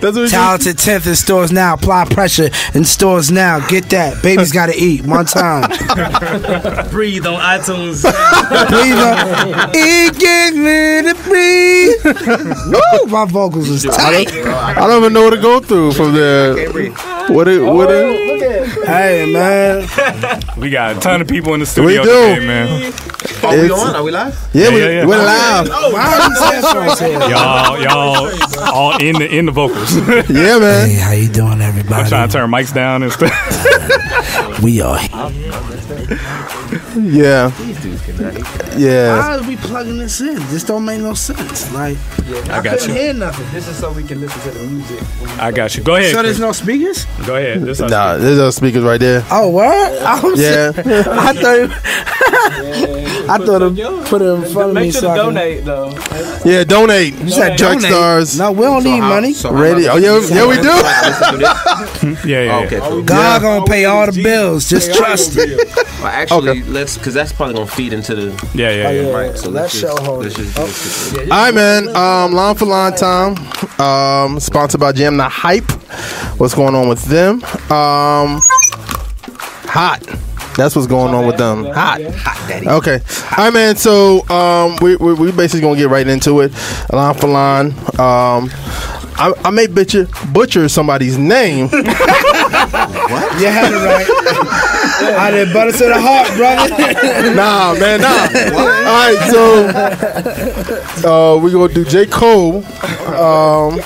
That's what Talented 10th in stores now. Apply pressure in stores now. Get that. Baby's got to eat. One time. Breathe on iTunes. Breathe on. It gave me to breathe. Woo, my vocals is tight. I don't even know what to go through from there. What it? What it? Oh, Hey, man. We got a ton of people in the studio We do. today, man. Are we It's- on? Are we live? Yeah, we, yeah, yeah. we're live. Oh, Why are these? Y'all, y'all, all in the in the vocals. Yeah, man. Hey, how you doing, everybody? I'm trying to turn mics down and stuff. We are. Yeah. Yeah. Why are we plugging this in? This don't make no sense. Like, I got couldn't you. hear nothing. This is so we can listen to the music. I got you. Go ahead. So there's Chris. no speakers? Go ahead. This us. Nah, there's no speakers right there. Oh, what? I Yeah. I thought. I thought it put it in front of me Make sure so to I donate though. Yeah, donate. You said Track donate. stars. No, we don't need money. So how Ready? Oh, yeah, yeah, we do. Listen? Yeah, yeah. Okay, cool. God gonna pay all the bills. Just trust it. Well, actually, let's because that's probably gonna feed into the Yeah, yeah, yeah. right. So Let's let's show just, hold let's it. just, let's just All right, man. Um, line for line time. Um, sponsored by Jam the Hype. What's going on with them? Um, hot. That's what's going on with them. Hot. Hot daddy. Okay. All right, man. So um, we we we basically gonna get right into it. Line for line. Um, I, I may butcher butcher somebody's name. You had it right. I did butter to the heart, brother. nah, man, nah. All right, so uh, we gonna do J Cole um,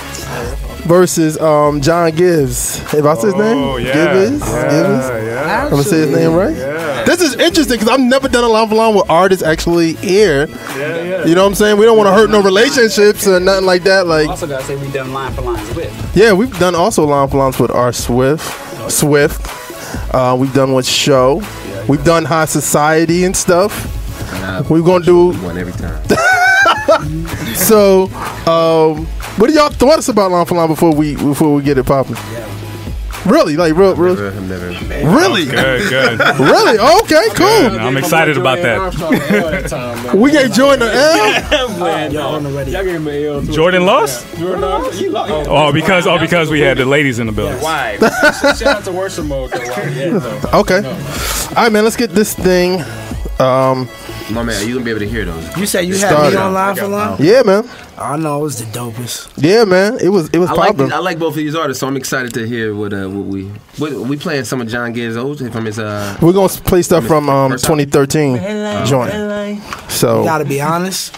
versus um, John Givez. If I say his name, Oh, yeah. Givez, Yeah, Givez. yeah. I'm gonna say his name right. Yeah. This is interesting because I've never done a line for line with artists actually here. Yeah. You know what I'm saying? We don't want to hurt no relationships or nothing like that. Like, Also gotta say we done line for lines with. yeah, we've done also line for lines with R Swift, Swift. Uh, we've done with Sho. We've done High Society and stuff. We're gonna do one every time. so. Um, what do y'all thoughts about line for line before we before we get it popping? Really, like real, real, Never, never. really, Good, good. really. Okay, cool. I'm excited about that. We can't join the L. Y'all gave me an L. Jordan lost? Jordan, lost. Oh, because oh because we had the ladies in the building. Why? Shout out to worship mode though. Why? Yeah, though. Okay, all right, man. Let's get this thing. Um, My man, are you gonna be able to hear those? You said you had Started. me on line for line? yeah, man. I know it was the dopest. Yeah, man. It was it was I like popping. these, I like both of these artists, so I'm excited to hear what uh, what we what, we playing some of John Givez old from his uh. We're gonna play stuff from um, First time. 2013 joint. So Gotta be honest.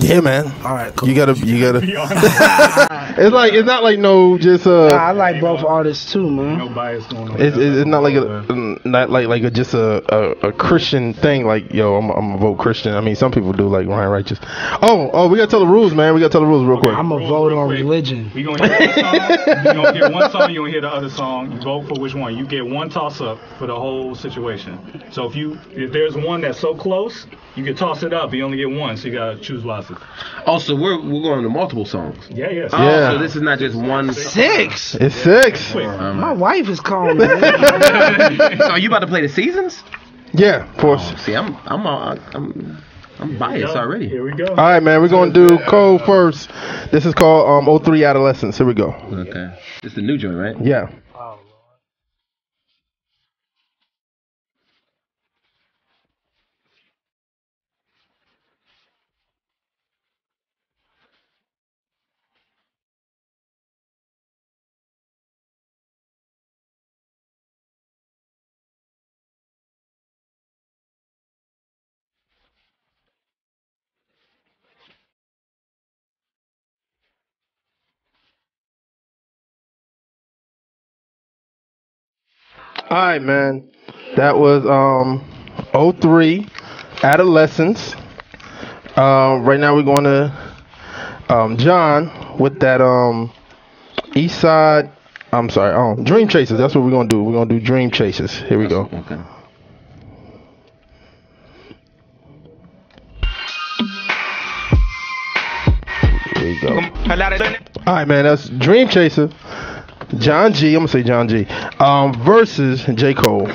yeah, man. All right, cool. You gotta, you gotta. it's like it's not like no just Nah, uh. I like both artists too, man. No bias going on. It's, it's it's not like a not like like a just a, a, a Christian thing. Like yo, I'm I'm a vote Christian. I mean, some people do like Ryan Righteous. Oh oh, we gotta tell the rules, man. We gotta tell the rules real quick. I'm a vote on religion. We gonna hear one song. You gonna hear one song. You gonna hear the other song. You vote for which one. You get one toss up for the whole situation. So if you if there's one that's so close, you can toss it up. You only get one, so you gotta choose wisely. Also, oh, we're we're going to multiple songs. Yeah, yeah. Oh, Yeah. so this is not just one. Six. It's six. wait um, My wife is calling me. So are you about to play the seasons? Yeah, of course. See, I'm I'm uh, I'm I'm biased already. Here we go. All right, man. We're gonna do Cole first. This is called um 03 Adolescence. Here we go. Okay, it's the new joint, right? Yeah. All right, man. That was um 03 Adolescence. Uh, right now we're going to um John with that um East Side. I'm sorry, um Dream Chasers. That's what we're gonna do. We're gonna do Dream Chasers. Here we go. Okay. Here we go. All right, man. That's Dream Chaser. John G. I'm gonna say John G. Um, versus J Cole.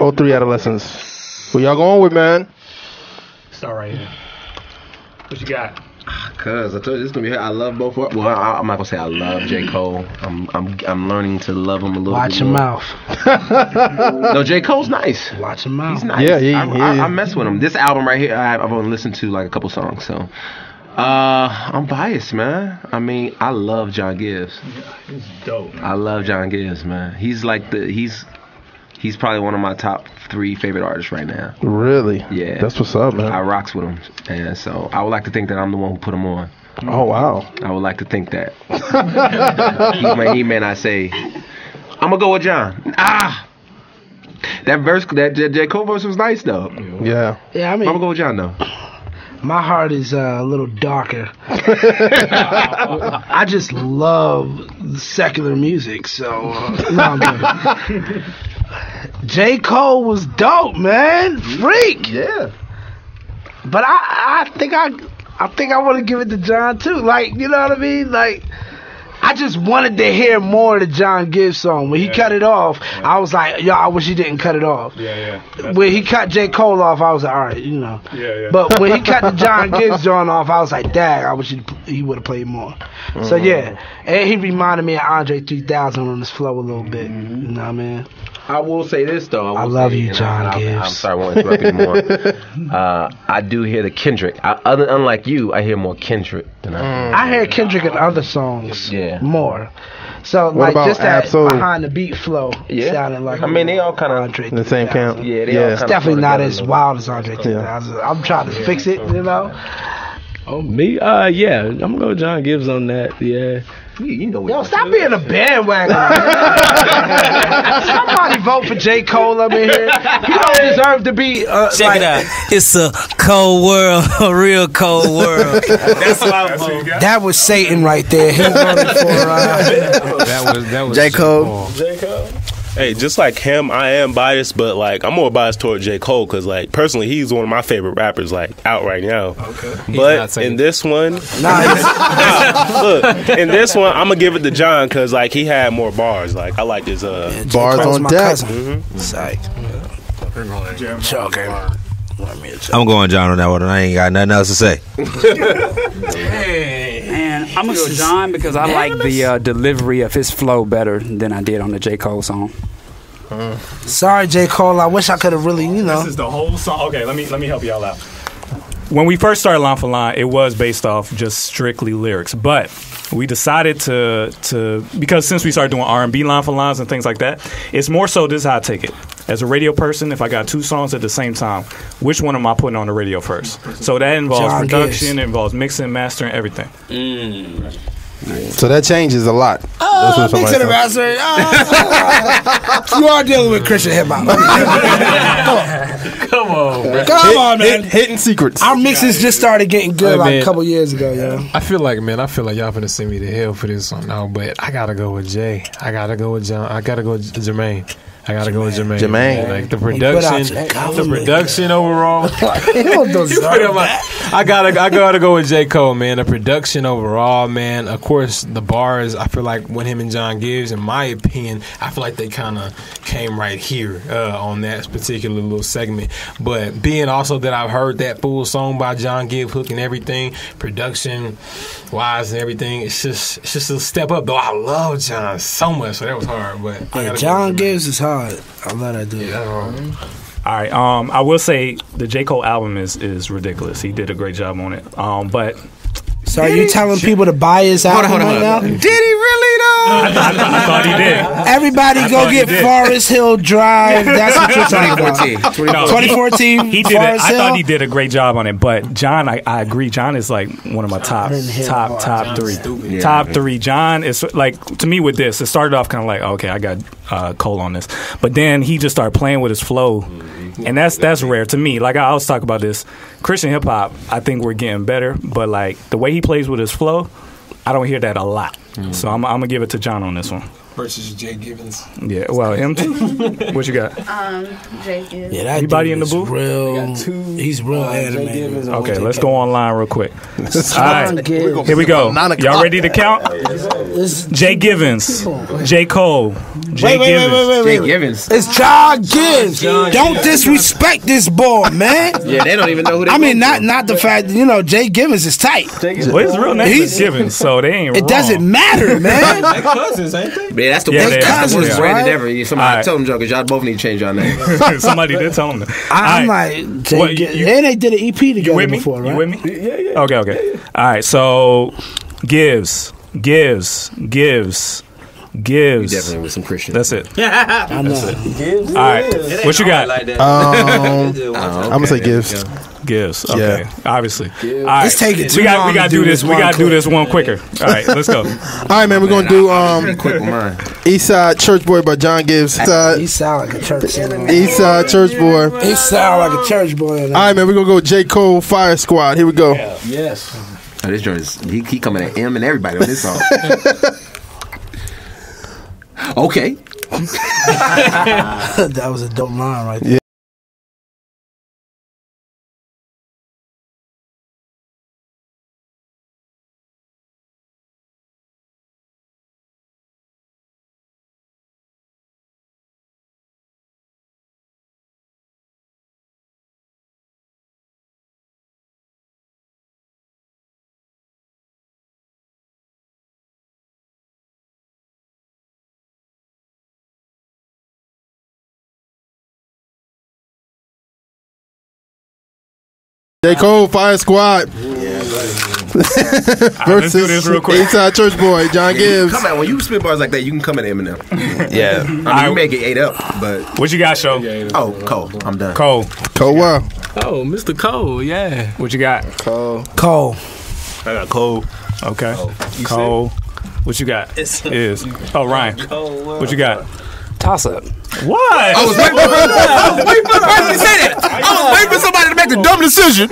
03 Adolescence. Who y'all going with, man? Start right here. What you got? Cause I told you this is gonna be. I love both. Well, I, I'm not gonna say I love J Cole. I'm I'm I'm learning to love him a little. Watch bit your more. mouth. No, J Cole's nice. Watch your mouth. He's nice. Yeah, he- I, he I, is. I mess with him. This album right here, I, I've only listened to like a couple songs. So, uh, I'm biased, man. I mean, I love John Givez. It's dope. Man. I love John Givez, man. He's like the he's he's probably one of my top three favorite artists right now. Really? Yeah. That's what's up, man. I rocks with him, and so I would like to think that I'm the one who put him on. Oh wow. I would like to think that. he, may, he may not say, "I'm gonna go with John." Ah, that verse, that J. J. Cole verse was nice though. Yeah. Yeah, I'm gonna go with John though. My heart is uh, a little darker. I just love secular music, so uh, no, I'm good. J. Cole was dope, man. Freak. Yeah. But I, I think I, I think I want to give it to John too. Like, you know what I mean? Like, I just wanted to hear more of the John Givez song. When he cut it off, I was like, yo, I wish he didn't cut it off. Yeah, yeah. That's- When he cut J. Cole off, I was like, all right, you know. Yeah, yeah. But when he cut the John Givez joint off, I was like, dang, I wish he, he would have played more. So yeah, and he reminded me of Andre 3000 on his flow a little bit. You know what I mean? I will say this though. I will love say, you, John I, I, Givez. I'm sorry, I won't interrupt you more. uh, I do hear the Kendrick. I, other, unlike you, I hear more Kendrick than I. I hear Kendrick in other songs Yeah. more. So like just that Absol? behind the beat flow Yeah. sounded like I mean, they all kind of. Andre In the same 3000. camp. Yeah, they Yeah. all It's definitely not as wild as Andre 3000. I'm trying to fix it, you know. Oh me? Uh yeah, I'm gonna go with John Givez on that. Yeah. You, you know what Yo, stop being a bandwagon. Somebody vote for J. Cole up in here. He don't deserve to be. Uh, Check like, it out. It's a cold world, a real cold world. That's what I vote. That was Satan right there. He voted for. Uh, That was that was J. Cole. J Cole. Hey, just like him, I am biased, but like I'm more biased toward J Cole because like personally, he's one of my favorite rappers like out right now. Okay. But in this one, nah, he's- look, in this one, I'm gonna give it to John because like he had more bars. Like I like his uh. J. Bars on my deck. cousin. Psych. Choking. I'm going John on that one. I ain't got nothing else to say. And I'm gonna go John because I like the uh, delivery of his flow better than I did on the J Cole song. Sorry, J. Cole. I wish I could have really, you know. This is the whole song. Okay, let me let me help y'all out. When we first started Line for Line, it was based off just strictly lyrics, but we decided to to because since we started doing R and B line for lines and things like that, it's more so. This is how I take it. As a radio person, if I got two songs at the same time, which one am I putting on the radio first? So that involves John production, Givez. it involves mixing, mastering, everything. Mm. So that changes a lot. Oh, That's what Mix somebody it said. Oh. you are dealing with Christian hip hop. Come on, bro. Come on, man. Hit- Hitting secrets. Our mixes just started getting good Hey, like a couple years ago, yo. I feel like, man, I feel like y'all finna send me to hell for this one now, but I gotta go with Jay. I gotta go with John. I gotta go with Jermaine. I gotta go with Jermaine. Jermaine. Like the production, your the government. production overall. He don't deserve that. like- I gotta, I gotta go with J Cole, man. The production overall, man. Of course, the bars. I feel like when him and John Givez, in my opinion, I feel like they kind of came right here uh, on that particular little segment. But being also that I've heard that full song by John Givez, hook and everything, production wise and everything, it's just, it's just a step up. Though I love John so much, so that was hard. But Yeah, gotta John with Givez is hard. I love that dude. That's hard. All right. Um, I will say the J Cole album is is ridiculous. He did a great job on it. Um, but So are you telling people to buy his album right now? Did he really though? I, I thought he did. Everybody go get. Forest Hill Drive. That's what you're talking about. 2014. He did. It. I thought he did a great job on it. But John, I, I agree. John is like one of my top, didn't hear top, that top three, top three. John is like to me with this. It started off kind of like okay, I got uh, Cole on this, but then he just started playing with his flow, and that's that's rare to me. Like I always talk about this Christian hip hop. I think we're getting better, but like the way he plays with his flow, I don't hear that a lot. Mm. So I'm, I'm gonna give it to John on this one. Versus Jay Givens. Yeah, well, him too. what you got? Um, Jake is. Yeah, that Anybody dude in the is booth? Real, he's real animated. Okay, let's go online real quick. All John right, Givez. here we go. Y'all ready to count? Jay Givens, J Cole, Jay Wait, wait, wait, Givens. wait, wait, Jay. Givens. It's John Givez. Don't disrespect this boy, man. Yeah, they don't even know who they I mean, not not the fact that, you know Jay Givens is tight. Well, his real name He's- is Givens, so they ain't It wrong. doesn't matter, man. They cousins, ain't they? Yeah, that's the Yeah, worst. they- That's the worst cousins, branded right? ever. Somebody Alright. tell them jokers, y'all both need to change your name. Somebody did tell him that. I, I'm All right. like Jay What, Givez. you- and they did an EP You together with me? before, right? You with me? Yeah, yeah. Okay, okay. All right. So gives, gives, gives, gives. Definitely with some Christian. That's it. I know. All right. What you got? Um, I'm gonna say Givez. Gives. Okay. Yeah. Obviously. All right. It's taking too we got, long We got to to do do this. this We got to do this one quicker. All right. Let's go. All right, man. We're gonna do um Quick with mine. East Side Church Boy by John Givez. East He Side, sound like a church singer. East Side Church Boy. All He sound like a church boy. All right, man. We're gonna go J Cole Fire Squad. Here we go. Yes. Oh, this joint is he, he coming at M and everybody on this song. okay. that was a dope line right there. Yeah. J Cole Fire Squad let's do this real quick. East Church Boy John Givez. Come at when you spit bars like that, you can come at Eminem. Yeah. I mean, I- you may get ate up, but What you got, Sho? oh, Cole, I'm done. Cole. Cole Wow. Oh, Mr. Cole, yeah. What you got? Cole. Cole. I got Cole. Okay. Cole. What you got? Is. Oh, Ryan. cole What you got? Uh, Toss up. What? I was waiting for, I was waiting for the person to say that. I was waiting for somebody to make the dumb decision.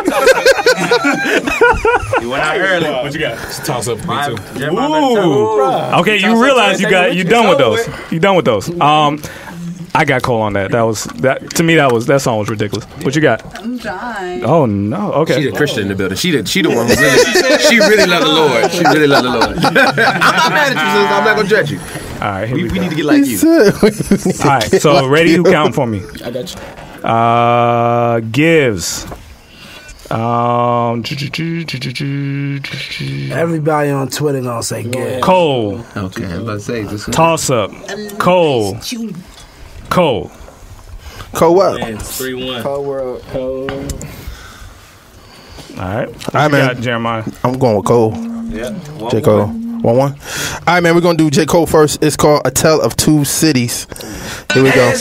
You went out early. What you got? Toss up for me too. Ooh. Okay, you realize you got you done with those. You done with those. Um, I got Cole on that. That was that to me. That was that song was ridiculous. What you got? I'm John. Oh no. Okay. She a Christian in the building. She the she the one who really she really love the Lord. She really love the Lord. I'm not mad at you, sister. I'm not gonna judge you. All right. Here We, we, we go. need to get like you. All right. So ready? to count for me? I got you. Uh, gives. Um, Everybody on Twitter gonna say good. Cole. Okay, I'm about to say this. Toss up. Cole. Cole. Cole Wow. Three one. Cole world. All right. All right, You man. got Jeremiah. I'm going with Cole. Yeah. J Cole. One one. All right, man. We're gonna do J Cole first. It's called "A Tale of Two Cities." Here we go.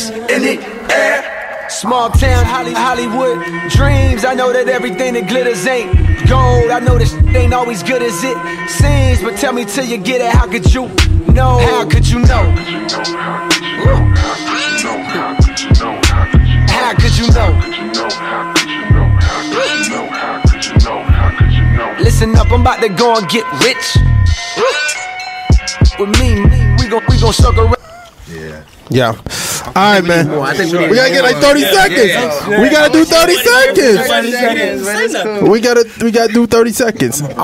Small town Hollywood dreams. I know that everything that glitters ain't gold. I know this ain't always good as it seems. But tell me till you get it, how could you know? How could you know? How could you know? Listen up, I'm about to go and get rich. With me, we gon' we gon' circle around. Yeah. All right, man. We, We gotta get like 30 seconds. We gotta do 30 seconds. We gotta we gotta do 30 seconds. That,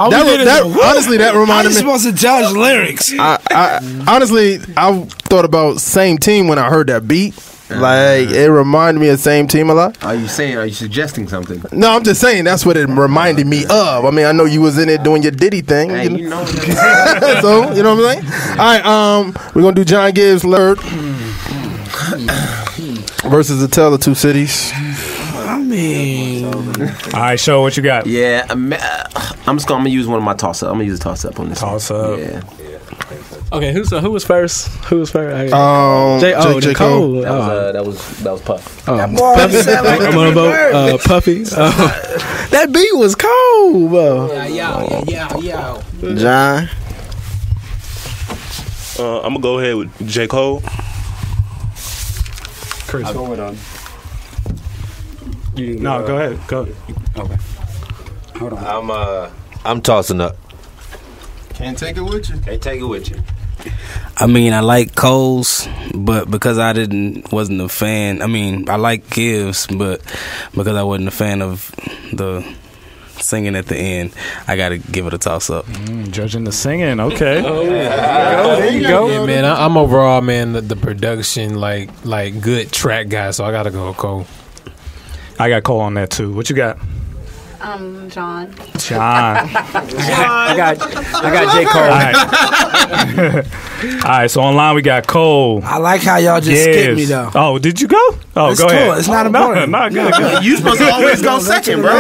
that honestly that How reminded me. supposed to judge lyrics? I, I honestly I thought about same team when I heard that beat. Like it reminded me of same team a lot. Are you saying? Are you suggesting something? No, I'm just saying that's what it reminded me of. I mean, I know you was in it doing your Diddy thing. Hey, you know? you know. so you know what I'm saying. All right, um, we're gonna do John Givez Lurd versus the Tale of Two Cities. I mean, All right, Sho what you got. Yeah, I'm, uh, I'm just gonna, I'm gonna use one of my toss up. I'm gonna use a toss up on this. Toss one. up. Yeah, Okay, who's who was first? Who was first? Um, J. Oh, J. J. Cole. Cole. that was Oh. uh, that was that was Puff. Oh, boy Puffy. I'm on a boat. Uh, Puffy. Oh. that beat was cold, bro. yeah, yeah, yeah. yeah. John. Uh, I'm gonna go ahead with J Cole. Chris. No, go ahead. Go. Okay. Hold on. I'm uh I'm tossing up. Can't take it with you. Can't take it with you. I mean, I like Cole's, but because I didn't wasn't a fan. I mean, I like Givez, but because I wasn't a fan of the singing at the end, I got to give it a toss up. Mm, judging the singing, okay. Oh, yeah. There you go. Yeah, man. I, I'm overall man the, the production like like good track guy, so I gotta go with Cole. I got Cole on that too. What you got? Um, John. John. I got I got J Cole. All right. All right, so online we got Cole. I like how y'all just skipped me though. Oh, did you go? Oh, It's go cool. ahead. It's not Oh, no, important. No, good, No, good. you supposed to always go second, bro.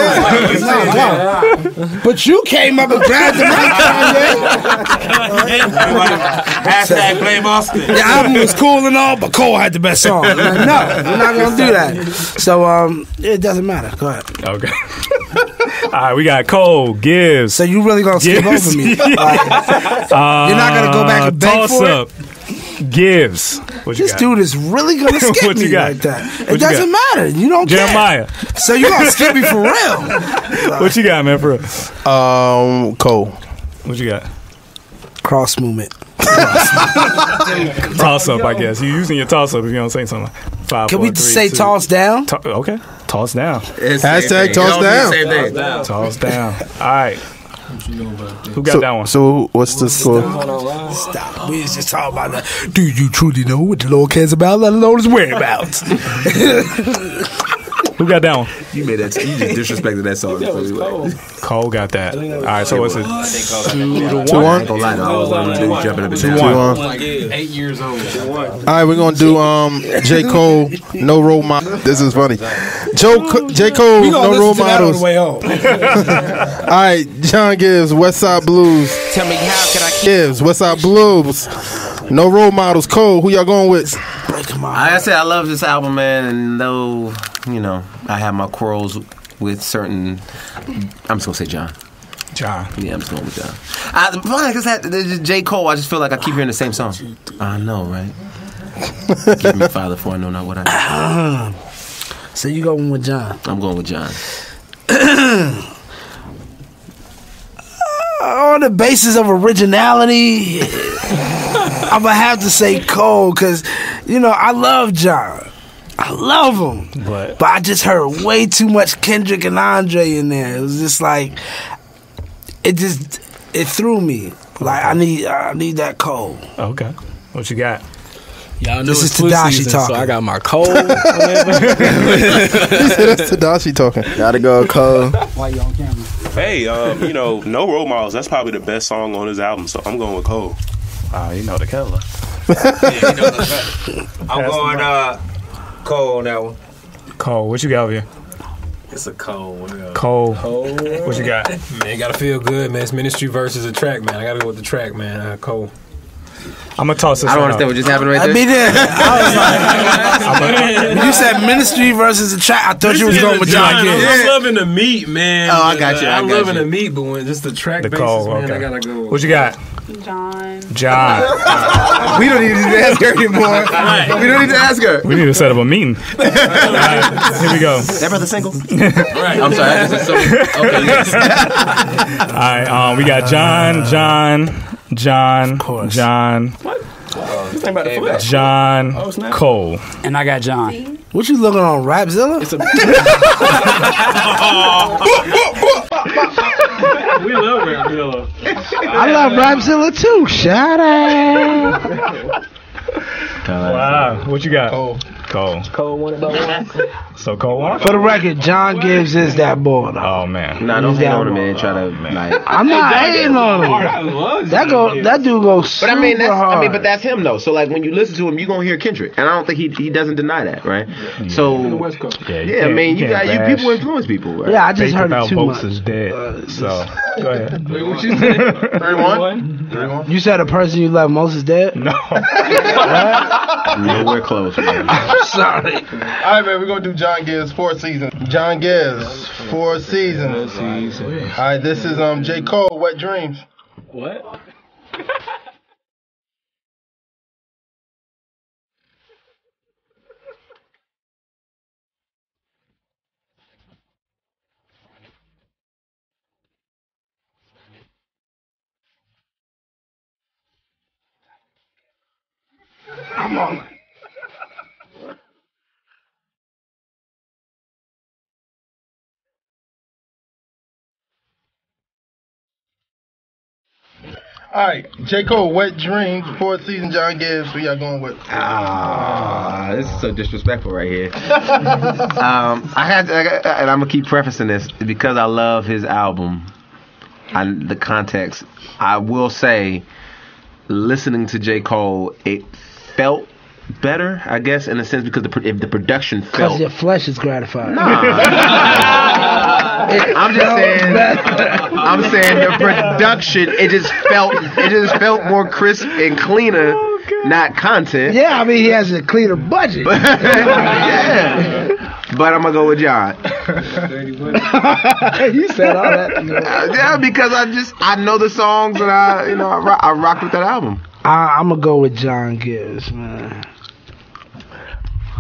But you came up and grabbed the mic, Kanye. Hashtag play Austin. The album was cool and all, but Cole had the best song. I'm like, no, we're not gonna do that. So um, it doesn't matter. Go ahead. Okay. All right, we got Cole, Givez. So you really gonna skip over me? Like, You're not gonna go back and beg toss for it? up. Givez. What you this got? dude is really gonna skip What you me got? like that. What It you doesn't got? matter. You don't Jeremiah. care. So you gonna skip me for real? what you got, man? For real? Um, Cole. What you got? Cross movement. toss up, I guess. You're using your toss up if you don't say something. Five, Can four, we three, just say two. toss down? To- okay, toss down. It's Hashtag same thing. toss It down. the same thing. Toss down. All right. Who got so, that one? So what's the score? Stop. We just talking about that. Do you truly know what the Lord cares about? Let alone his whereabouts. Who got that one? You made that. You just disrespected that song. Cole got that. All right, so what's it? Two to Two one. one? I ain't gonna lie. I was gonna do jumping up and Two down. one. Eight years old. All right, we're gonna do um J Cole, no role model. This is funny. Joe, J Cole, no role listen to that on models. the way home. All right, John Givez, West Side Blues. Tell me how can I Givez, West Side Blues. No role models. Cole, who y'all going with? Like I said, I love this album, man, and though you know I have my quarrels with certain, I'm just gonna say John. John. Yeah, I'm just going with John. I, is that there's J Cole. I just feel like I keep hearing the same song. I know, right? Give me Father, for I know not what I. do. so you going with John? I'm going with John. on the basis of originality, I'm gonna have to say Cole because you know I love John. I love him, but I just heard way too much Kendrick and Andre in there. It was just like it just it threw me. Like I need I need that cold. Okay. What you got? Y'all know This it's is Tadashi season, so talking. I got my cold. he said that's Tadashi talking. Gotta go, cold. Why you on camera? Hey, um, you know, No Role Models, that's probably the best song on his album, so I'm going with Cole. Ah, you know the killer. I'm going uh Cole on that one. Cole, what you got over here? It's a Cole. What else? Cole. Cole. What you got? Man, gotta feel good, man. It's ministry versus a track, man. I gotta go with the track, man. Uh, Cole. I'm gonna toss this. I don't understand out. what just happened right I there. mean, I was like, when you said ministry versus a track, I thought you was going with John I'm, Givez. I'm loving the meat, man. Oh, I got you, I I'm got loving you. the meat, but when just the track The basis, Cole. man, Okay. I gotta go. What you got? John. John. we don't even need to ask her anymore. We don't need to ask her. We need to set up a meeting. All right, here we go. That brother single? right. I'm sorry. I just assumed. Okay, yes. All right, um, we got John, John, John, John, John Cole. And I got John. What you looking on Rapzilla? We love Rapzilla. I love Rapzilla too. Shout out. Wow, what you got? Oh. Cole. Cole. Cole one about one. So Cole one. For the record, John Givez is that boy. Though. Oh man. Nah, don't He's hate on him, man. Try to oh, like. I'm not hating on him. That go, that dude goes But I mean, that's, hard. I mean, but that's him though. So like, when you listen to him, you are gonna hear Kendrick, and I don't think he he doesn't deny that, right? So Yeah, you yeah, I mean, you, you got can't you people influence people, right? yeah, I just Faith heard it without too votes much. is dead. Uh, so go ahead. Wait, what you say? Three one. You said the person you love most is dead. No. Nowhere close. Man. Sorry. All right, man. We're gonna do John Givez four seasons. John Givez four seasons. All right, this is um J Cole, Wet Dreams. What? Come on. All right, J. Cole, Wet Dreams, fourth season, John Givez. Who y'all going with? Ah, this is so disrespectful right here. um, I had, to, I got- and I'm gonna keep prefacing this because I love his album and the context. I will say, listening to J. Cole, it felt better, I guess, in a sense because the pro- if the production felt Because felt. your flesh is gratified. I'm just saying. I'm saying the production. It just felt. It just felt more crisp and cleaner, not content. Yeah, I mean he has a cleaner budget. yeah. But I'm gonna go with John. you said all that. Uh, yeah, because I just I know the songs and I you know I rock, I rock with that album. I, I'm gonna go with John Givez, man.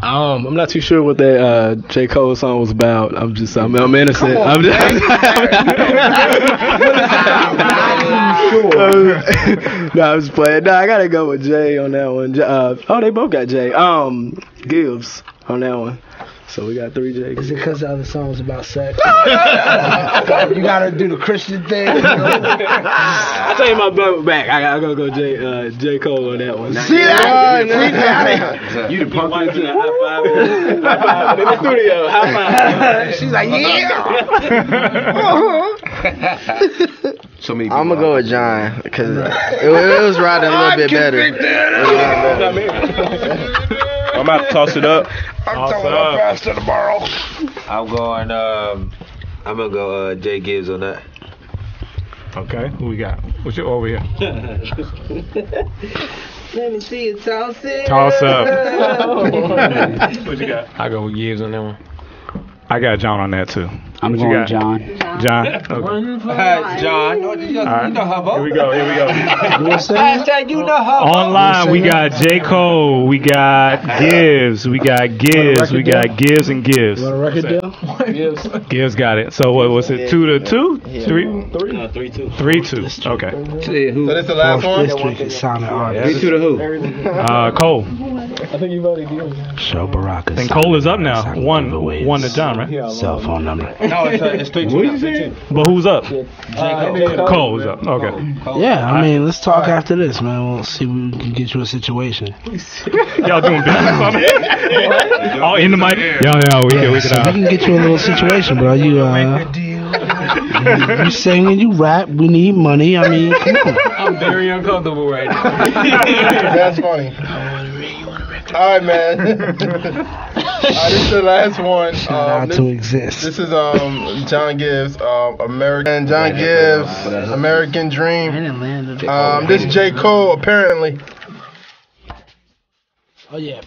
Um, I'm not too sure what that uh, J Cole song was about. I'm just I'm, I'm innocent. On, I'm just, no, I was playing. No, I gotta go with Jay on that one. Uh, oh, they both got Jay. Um, Givez on that one. So we got three J's. Is it because the other song's about sex? you gotta do the Christian thing. I tell you my vote back. I gotta go go J uh, J Cole on that one. See that? See that? You the punk into high five. High five in the studio. High five. She's like, yeah. So many. I'm gonna go with John because it, it was riding a little bit better. I'm about to toss it up. I'm telling my pastor tomorrow. I'm going. Um, I'm gonna go uh, Jay Givez on that. Okay, who we got? What's your over here? Let me see you toss it. Toss up. what you got? I go with Givez on that one. I got John on that too. I'm What going got? John. John. Okay. Hi, John. You know, you know her. Here we go. Here we go. Hashtag you know her Online, we got J. Cole, we got Givez, we got Givez, we got Givez and Givez. Want a record deal? Givez got it. So what was it? Two to two? Three? No, three two. Three two. Okay. So this the last Fourth one? district is sounding artist. Three to who? Uh, Cole. I think you voted Givez. Sho Baraka. And Cole is up now. One, one to John, right? Cell phone number. No, it's, uh, it's three two. now, three two. But who's up? Cole. Cole's up. Okay. Yeah, I mean, let's talk after this, man. We'll see if we can get you a situation. Y'all doing business on it? Oh, in the mic? Yeah, yeah, we can, we so we Uh, can get you a little situation, bro. You uh, you, you singing, you rap. We need money. I mean, come on. I'm very uncomfortable right now. That's funny. All right, man. All right, this is the last one. Not Um, this, to exist. this is um John Givez, um American John Givez, American Dream. Um, this J Cole apparently. Oh yeah.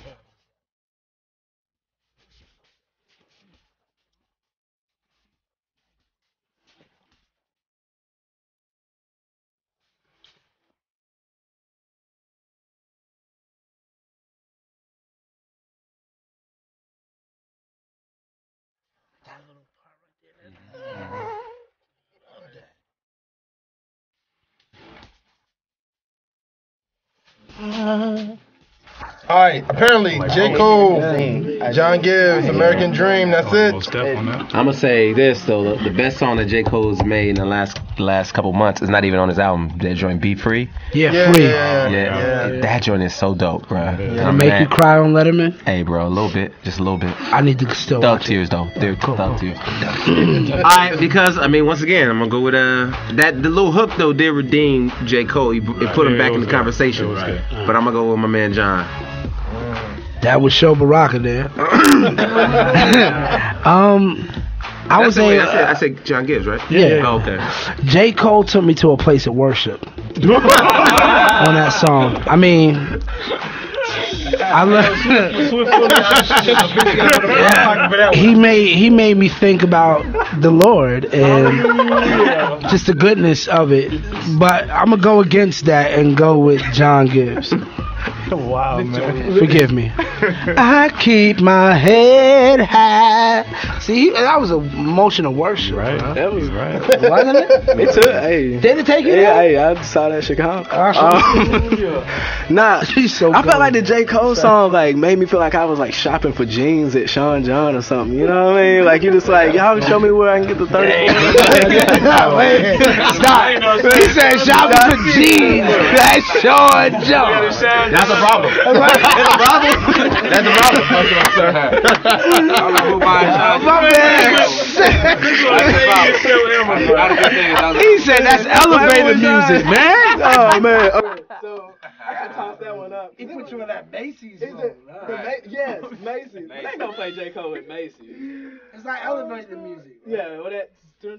Uh... All right, apparently J Cole, John Givez, American Dream. That's it. I'm gonna say this though: the, the best song that J Cole's made in the last last couple months is not even on his album. That joint, "Be Free." Yeah, Yeah, free. yeah, Yeah, that joint is so dope, bro. Did it make you cry on Letterman? Hey, bro, a little bit, just a little bit. I need to still Thug watch it. tears though. They're thug tears. I because I mean once again I'm gonna go with uh that the little hook though did redeem J Cole. He, it put him Yeah, back it in the good. conversation. It was good. But I'm gonna go with my man John. That was Sho Baraka there. um, I was That's the way- a I said, I said John Givez, right? Yeah. Oh, okay. J. Cole took me to a place of worship on that song. I mean, I love. he made he made me think about the Lord and just the goodness of it. But I'm gonna go against that and go with John Givez. wow, man. Forgive me. I keep my head high. See, that was a motion of worship, right? That was right. Wasn't it? It took. Hey. Did it take you Yeah, hey, I saw that in Chicago. Hallelujah. Um, nah, She's so I felt like the J Cole song like made me feel like I was like shopping for jeans at Sean John or something. You know what I mean? Like you just like y'all show me where I can get the thirty. Wait, Stop. He said shopping for jeans. That's Sean John. That's a problem. That's a problem. That's a problem. I don't know who buying Sean My man. He said that's elevator music, man. oh man. Okay, so I gotta toss that one up. He put you in that Macy's Is it? The Ma- yes, Macy's. They ain't gonna play J Cole at Macy's. It's like elevate the music. Yeah, well that. You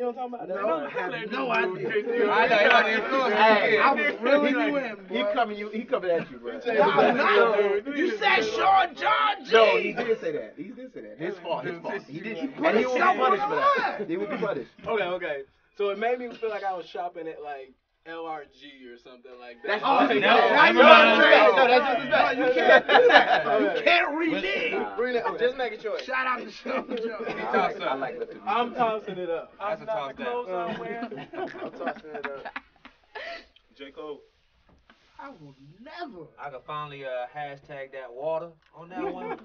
know what I'm talking about? No, I have no idea. I know, he on. Hey, I'm He- really he- in, He boy. coming you. He coming at you, bro. No, no. You said Sean John G. No, he did say that. He did say that. His fault. His fault. He did. put And he will be himself on punished the for that. He will be punished. Okay, okay. So it made me feel like I was shopping at like LRG or something like that. That's oh, no, no, that's no, disrespect. no, No, that's disrespect. No, you can't do that. Okay. You can't renege. Bring it- Just making sure. Shout out to Sean John. I like lifting. I'm tossing it up. That's a toss down. I'm tossing it up. J Cole. I will never. I could finally uh, hashtag that water on that one.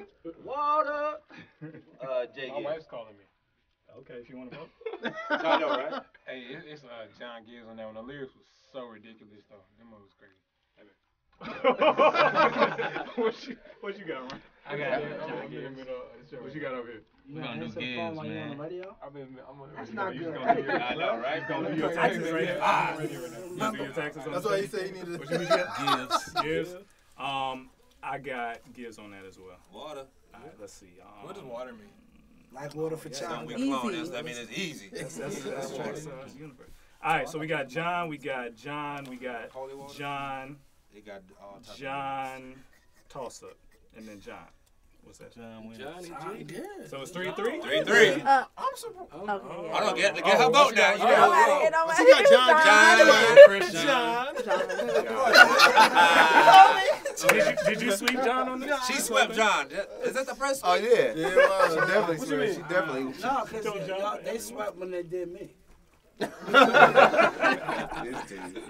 water. Uh, J. My wife's calling me. Okay, if you want to vote. I know, right? Hey, it, it's uh, John Givez on that one. The lyrics was so ridiculous though. Them was crazy. what you what you got, man? I got it. John Givez. What you got over here? You gonna answer the phone while you on the radio? I've been, I'm gonna, That's you not you good. gonna do I know, right? You gonna do your taxes right now? Ah, right here, right do your taxes That's why he tape? said he needed- What you got? Givez. Givez. Um, I got Givez on that as well. Water. All right, let's see. Um, What does water mean? Like water for Something chocolate. we clone. That's, that means it's easy. That's, that's, that's, that's, uh, universe. All right, so we got John, we got John, we got John, They got all types of John, toss up, and then John. What's that? John wins. Johnny did. So it's three three. Three, three. Uh, I'm surprised. okay. I don't get, get Oh, her what vote you now. got? You Oh, got Nobody- her vote. nobody- you got John, John, Chris John. Did you, did you sweep John on this? She swept John. Is that the first Oh one? yeah. Yeah, well, she definitely swear. She definitely. No, because Don't jump. y'all, they swept when they did me.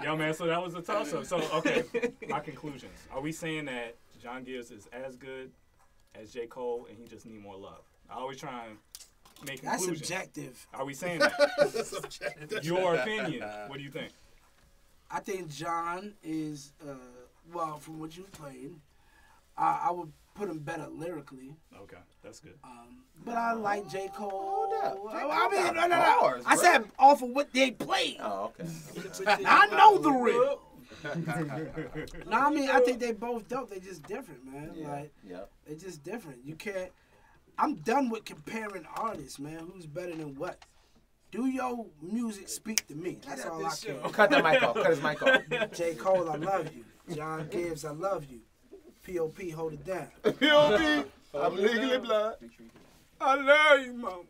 Yo, man, so that was a toss up. So, okay, my conclusions. Are we saying that John Givez is as good as J. Cole and he just need more love? I always try and make conclusions. That's conclusions. subjective. Are we saying that? Your opinion. What do you think? I think John is, uh, well, from what you played, I, I would put him better lyrically. Okay, that's good. Um, but I like J. Cole. Hold up. J. I Cole mean, got no, no, no. bars, I said off of what they played. Oh, okay. I know the real. no, I mean, I think they both dope. They just different, man. Like, Yep. they just different. You can't. I'm done with comparing artists, man. Who's better than what? Do your music speak to me? That's all I care. Cut that mic off. Cut his mic off. J. Cole, I love you. John Givez, I love you. P.O.P. hold it down. P.O.P. I'm legally blind. I love you, mom.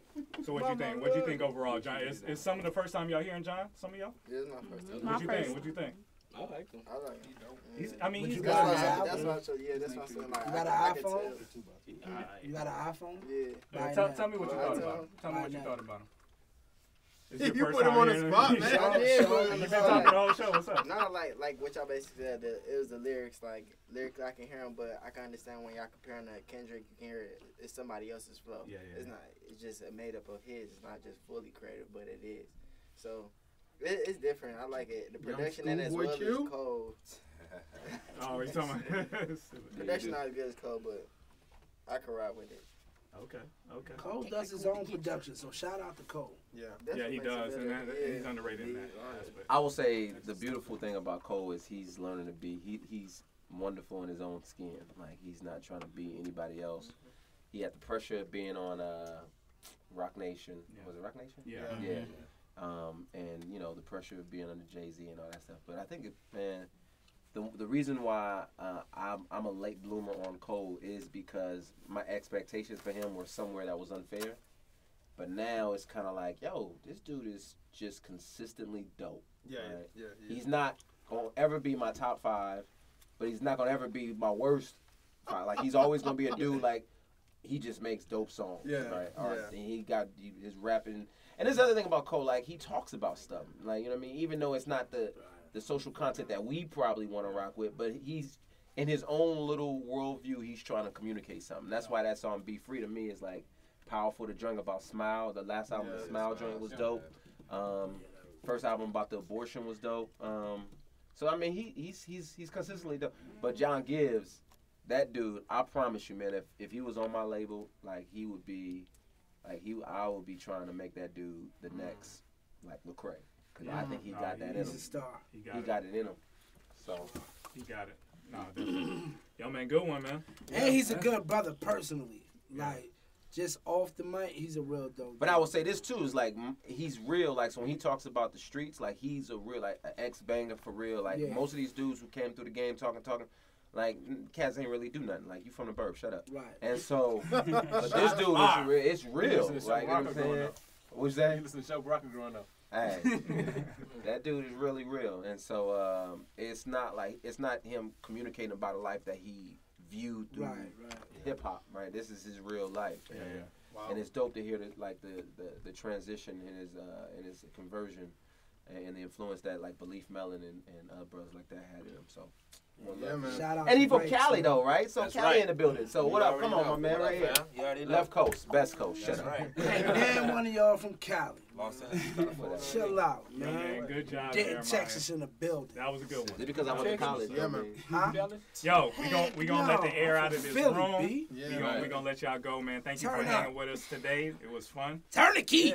So what you think? What do you think overall, John? Is, is some of the first time y'all hearing John? Some of y'all? This is my first time. What you think? What you think? I like him. I like him. He's, I mean, But he's you good. got That's an iPhone? that's why I told you. Yeah, that's why I said like. You got I, I an iPhone? You got an iPhone? Yeah. Uh, yeah, tell, tell me what you thought about him. Tell me what you thought about him. It's your You first put him on the spot, him. man. On You've the been talking the whole show. What's up? No, like like what y'all basically said. The, it was the lyrics. Like lyrically, I can hear them, but I can understand when y'all comparing to Kendrick. You can hear it. It's somebody else's flow. Yeah, yeah, It's yeah. not. It's just a made up of his. It's not just fully creative, but it is. So. It, it's different. I like it. The production and as schoolboy well Q? as Cole. Oh, you talking about? Production not as good as cold, but I can ride with it. Okay, okay. Cole does his own production, so shout out to Cole. Yeah. That's Yeah, what he does, and better. that, Yeah. he's underrated in that aspect. I will say the beautiful thing about Cole is he's learning to be. He, he's wonderful in his own skin. Like he's not trying to be anybody else. He had the pressure of being on uh, Roc Nation. Yeah. Was it Roc Nation? Yeah. Yeah. Um, and you know the pressure of being under Jay Z and all that stuff. But I think, it, man, the the reason why uh, I'm I'm a late bloomer on Cole is because my expectations for him were somewhere that was unfair. But now it's kind of like, yo, this dude is just consistently dope. Yeah, right? yeah, yeah. He's not gonna ever be my top five, but he's not gonna ever be my worst. Uh, Like he's always gonna be a dude like he just makes dope songs. Yeah, right. yeah. And he got his rapping. And this other thing about Cole, like he talks about stuff, like you know what I mean. Even though it's not the the social content that we probably want to rock with, but he's in his own little worldview. He's trying to communicate something. That's why that song "Be Free" to me is like powerful. The joint about Smile, the last album, the Smile joint was dope. Um, first album about the abortion was dope. Um, so I mean, he he's he's he's consistently dope. But John Givez, that dude, I promise you, man, if if he was on my label, like he would be, like he, I would be trying to make that dude the next, like Lecrae, because I think he got that in him. He's a star. He He got, got it in him. So He got it. Nah. Yo, man, good one, man. And he's a good brother personally. Like, just off the mic, he's a real dope. But I will say this too is like he's real. Like so when he talks about the streets, like he's a real like an ex banger for real. Like Yeah. most of these dudes who came through the game talking talking, like cats ain't really do nothing. Like you from the burb, shut up. Right. And so, but this dude is real. It's real. Like you know what I'm saying? up. What's that? You listen to Show Rocker growing up. Hey, that dude is really real, and so um, it's not like it's not him communicating about a life that he viewed through Right, right. hip hop. Right, this is his real life, Yeah, and, yeah. Wow. and it's dope to hear the, like the, the, the transition in his uh, in his conversion and, and the influence that like Belief Melon and, and uh, brothers like that had in him. So. One Yeah, man. Shout out And he from Cali man. though, right? So That's Cali right. in the building. So You what up? already Come on, know. my man, What right up, here. fam? You already know. Left coast, best coast. Shut That's up. right. Ain't damn one of y'all from Cali. Los Angeles, Chill out, Yo, man. man, good job, Denton, Jeremiah. Texas in the building. That was a good one. Just because I went to college. Yeah, man. Huh? Yo, we gon' we gonna let the air out of this Philly, room. B. we Yeah, gonna we gonna let y'all go, man. Thank you Turn for up. hanging with us today. It was fun. Turn the key.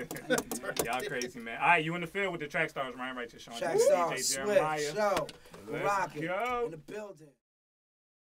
y'all crazy, man. All right, you in the field with the Trackstarz, Ryan Right to Sean. Track DJ Jeremiah. Show, Go. in the building.